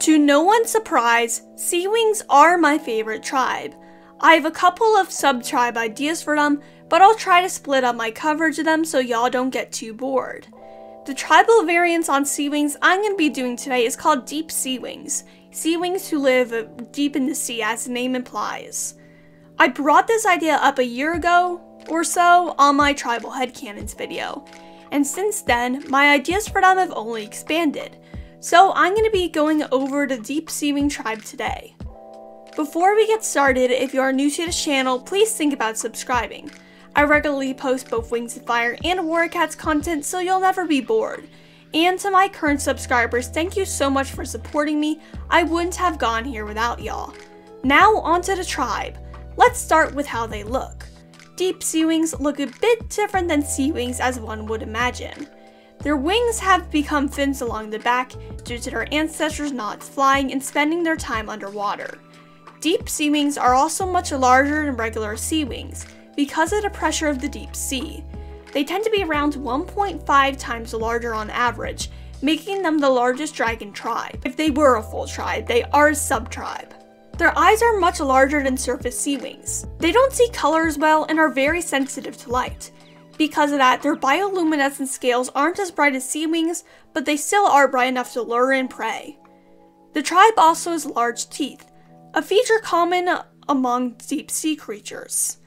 To no one's surprise, Sea Wings are my favorite tribe. I have a couple of sub-tribe ideas for them, but I'll try to split up my coverage of them so y'all don't get too bored. The tribal variants on Sea Wings I'm going to be doing today is called Deep Sea Wings. Sea Wings who live uh, deep in the sea as the name implies. I brought this idea up a year ago or so on my tribal headcanons video, and since then, my ideas for them have only expanded. So I'm going to be going over the Deep Sea Wing tribe today. Before we get started, if you are new to this channel, please think about subscribing. I regularly post both Wings of Fire and Warrior Cats content so you'll never be bored. And to my current subscribers, thank you so much for supporting me. I wouldn't have gone here without y'all. Now onto the tribe. Let's start with how they look. Deep sea wings look a bit different than sea wings as one would imagine. Their wings have become fins along the back due to their ancestors not flying and spending their time underwater. Deep sea wings are also much larger than regular sea wings because of the pressure of the deep sea. They tend to be around 1.5 times larger on average, making them the largest dragon tribe. If they were a full tribe, they are a sub-tribe. Their eyes are much larger than surface sea wings. They don't see color as well and are very sensitive to light. Because of that, their bioluminescent scales aren't as bright as sea wings, but they still are bright enough to lure in prey. The tribe also has large teeth, a feature common among deep sea creatures.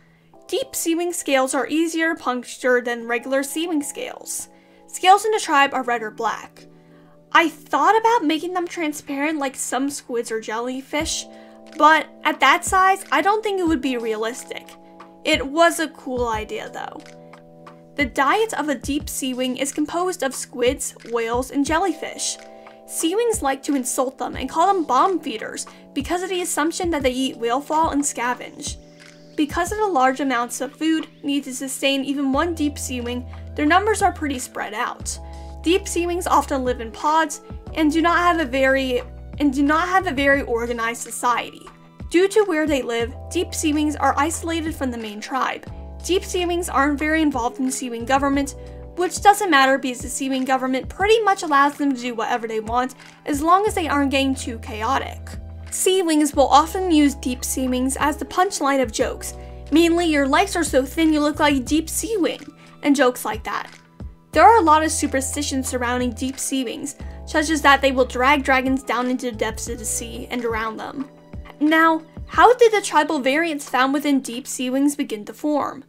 Deep sea wing scales are easier to puncture than regular sea wing scales. Scales in the tribe are red or black. I thought about making them transparent like some squids or jellyfish, but at that size, I don't think it would be realistic. It was a cool idea though. The diet of a deep sea wing is composed of squids, whales, and jellyfish. Sea wings like to insult them and call them bomb feeders because of the assumption that they eat whale fall and scavenge. Because of the large amounts of food needed to sustain even one deep sea wing, their numbers are pretty spread out. Deep sea wings often live in pods and do not have a very and do not have a very organized society. Due to where they live, deep sea wings are isolated from the main tribe. Deep sea wings aren't very involved in the sea wing government, which doesn't matter because the sea wing government pretty much allows them to do whatever they want as long as they aren't getting too chaotic. Sea wings will often use deep sea wings as the punchline of jokes, mainly your legs are so thin you look like a deep sea wing, and jokes like that. There are a lot of superstitions surrounding deep sea wings, such as that they will drag dragons down into the depths of the sea and drown them. Now, how did the tribal variants found within deep sea wings begin to form?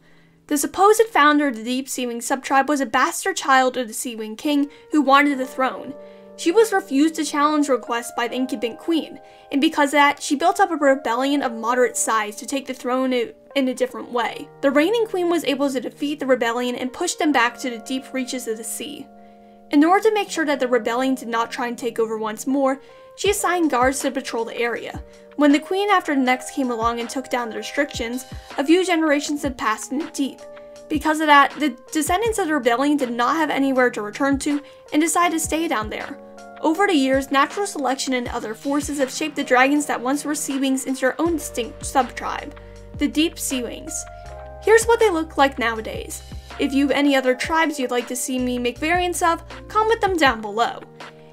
The supposed founder of the deep sea wing subtribe was a bastard child of the sea wing king who wanted the throne. She was refused a challenge request by the incubant queen, and because of that, she built up a rebellion of moderate size to take the throne in a different way. The reigning queen was able to defeat the rebellion and push them back to the deep reaches of the sea. In order to make sure that the rebellion did not try and take over once more, she assigned guards to patrol the area. When the queen after the next came along and took down the restrictions, a few generations had passed in the deep. Because of that, the descendants of the rebellion did not have anywhere to return to and decided to stay down there. Over the years, natural selection and other forces have shaped the dragons that once were sea wings into their own distinct sub-tribe, the deep sea wings. Here's what they look like nowadays. If you have any other tribes you'd like to see me make variants of, comment them down below.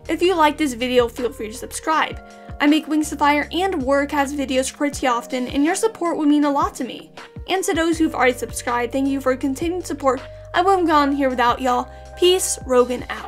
If you like this video, feel free to subscribe. I make Wings of Fire and Cats videos pretty often, and your support would mean a lot to me. And to those who've already subscribed, thank you for continued support. I wouldn't have gone here without y'all. Peace, Rogan out.